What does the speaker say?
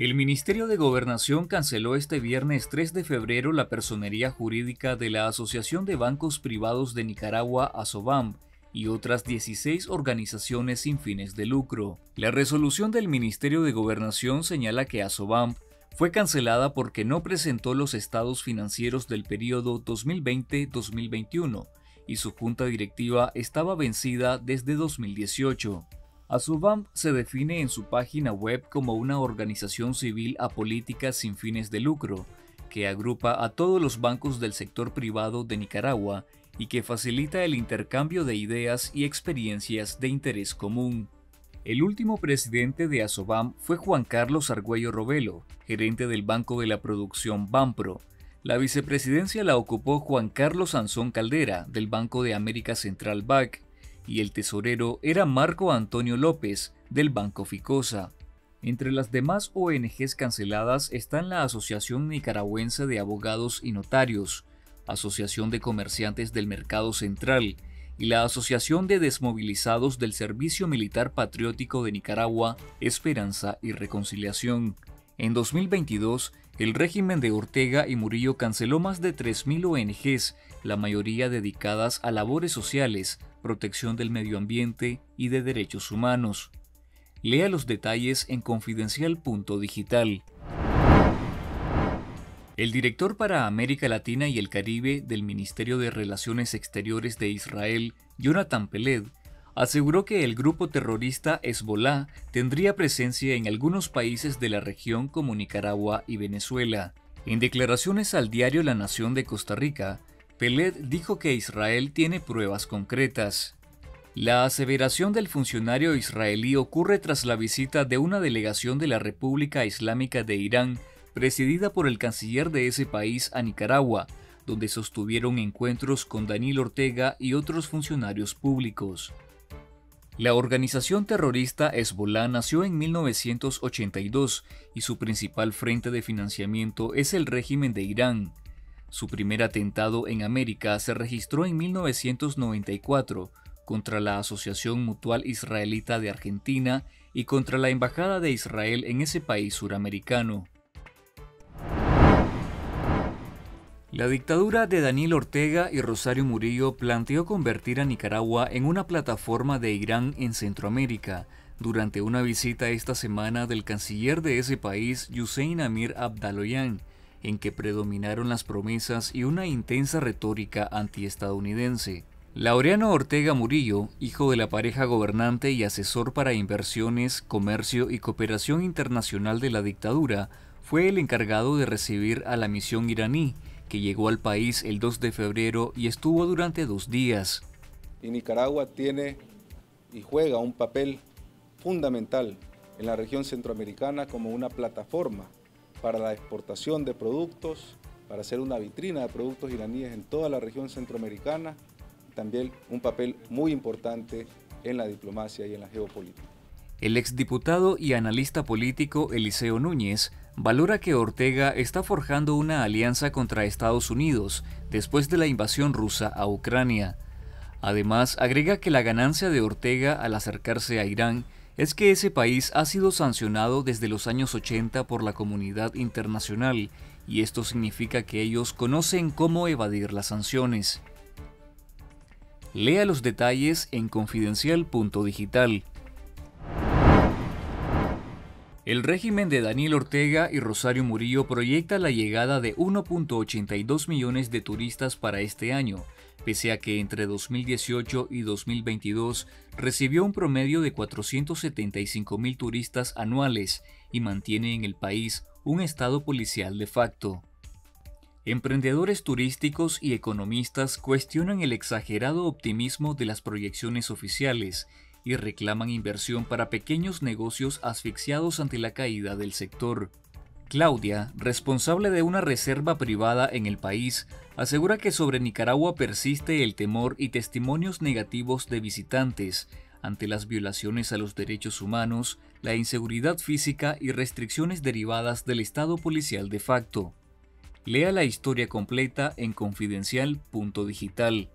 El Ministerio de Gobernación canceló este viernes 3 de febrero la personería jurídica de la Asociación de Bancos Privados de Nicaragua, ASOBAM, y otras 16 organizaciones sin fines de lucro. La resolución del Ministerio de Gobernación señala que ASOBAM fue cancelada porque no presentó los estados financieros del periodo 2020-2021 y su junta directiva estaba vencida desde 2018. Asubam se define en su página web como una organización civil apolítica sin fines de lucro, que agrupa a todos los bancos del sector privado de Nicaragua y que facilita el intercambio de ideas y experiencias de interés común. El último presidente de Asobam fue Juan Carlos Argüello Robelo, gerente del Banco de la Producción Banpro. La vicepresidencia la ocupó Juan Carlos Sansón Caldera, del Banco de América Central BAC, y el tesorero era Marco Antonio López, del Banco Ficosa. Entre las demás ONGs canceladas están la Asociación Nicaragüense de Abogados y Notarios, Asociación de Comerciantes del Mercado Central y la Asociación de Desmovilizados del Servicio Militar Patriótico de Nicaragua, Esperanza y Reconciliación. En 2022, el régimen de Ortega y Murillo canceló más de 3.000 ONGs, la mayoría dedicadas a labores sociales, protección del medio ambiente y de derechos humanos. Lea los detalles en confidencial.digital. El director para América Latina y el Caribe del Ministerio de Relaciones Exteriores de Israel, Jonathan Peled, aseguró que el grupo terrorista Hezbollah tendría presencia en algunos países de la región como Nicaragua y Venezuela. En declaraciones al diario La Nación de Costa Rica, Peled dijo que Israel tiene pruebas concretas. La aseveración del funcionario israelí ocurre tras la visita de una delegación de la República Islámica de Irán, presidida por el canciller de ese país a Nicaragua, donde sostuvieron encuentros con Daniel Ortega y otros funcionarios públicos. La organización terrorista Hezbollah nació en 1982 y su principal frente de financiamiento es el régimen de Irán, su primer atentado en América se registró en 1994 contra la Asociación Mutual Israelita de Argentina y contra la Embajada de Israel en ese país suramericano. La dictadura de Daniel Ortega y Rosario Murillo planteó convertir a Nicaragua en una plataforma de Irán en Centroamérica, durante una visita esta semana del canciller de ese país, Hussein Amir Abdaloyan, en que predominaron las promesas y una intensa retórica antiestadounidense. Laureano Ortega Murillo, hijo de la pareja gobernante y asesor para inversiones, comercio y cooperación internacional de la dictadura, fue el encargado de recibir a la misión iraní, que llegó al país el 2 de febrero y estuvo durante dos días. Y Nicaragua tiene y juega un papel fundamental en la región centroamericana como una plataforma para la exportación de productos, para ser una vitrina de productos iraníes en toda la región centroamericana, también un papel muy importante en la diplomacia y en la geopolítica. El exdiputado y analista político Eliseo Núñez valora que Ortega está forjando una alianza contra Estados Unidos después de la invasión rusa a Ucrania. Además, agrega que la ganancia de Ortega al acercarse a Irán es que ese país ha sido sancionado desde los años 80 por la comunidad internacional y esto significa que ellos conocen cómo evadir las sanciones. Lea los detalles en confidencial.digital. El régimen de Daniel Ortega y Rosario Murillo proyecta la llegada de 1.82 millones de turistas para este año, pese a que entre 2018 y 2022 recibió un promedio de 475 mil turistas anuales y mantiene en el país un estado policial de facto. Emprendedores turísticos y economistas cuestionan el exagerado optimismo de las proyecciones oficiales y reclaman inversión para pequeños negocios asfixiados ante la caída del sector. Claudia, responsable de una reserva privada en el país, asegura que sobre Nicaragua persiste el temor y testimonios negativos de visitantes ante las violaciones a los derechos humanos, la inseguridad física y restricciones derivadas del Estado policial de facto. Lea la historia completa en confidencial.digital.